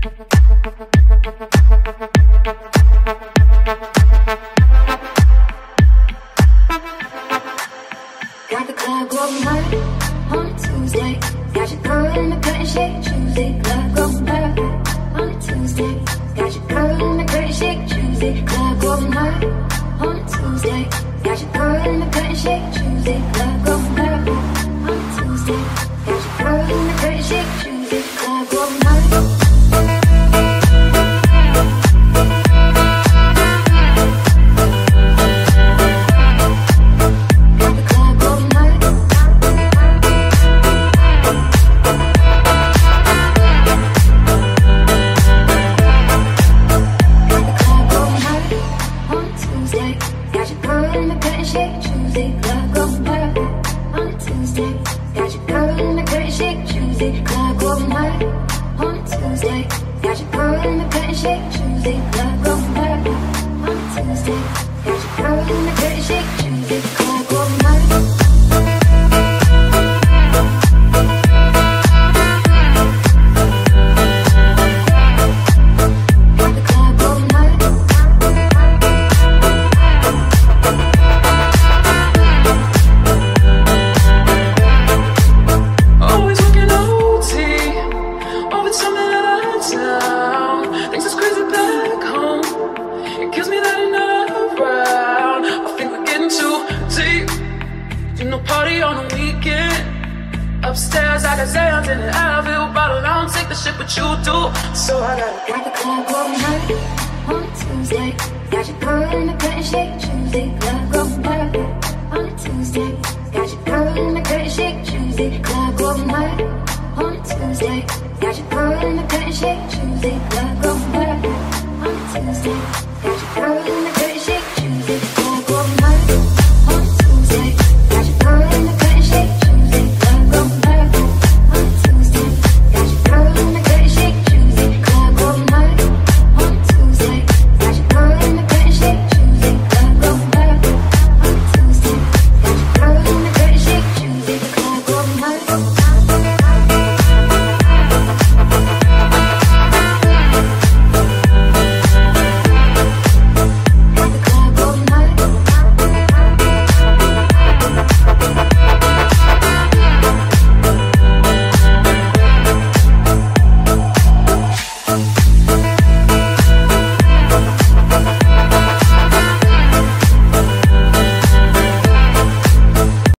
Tuesday. Got your girl in the cutting shake Tuesday. Tuesday. Got your girl in the cutting shake Tuesday. Club going hard on Tuesday. Got your girl in the cutting shake Tuesday. Club going hard. On the weekend. Upstairs, I got Xans in an Advil bottle. I don't take the shit, but you do. So I gotta Got the club going hard on Tuesday. Got your girl in the cutting shake Tuesday. Club going hard on Tuesday. Got your girl in the cutting shake Tuesday. Club going hard on Tuesday. Got your girl in the cutting shake Tuesday. Club going hard on Tuesday.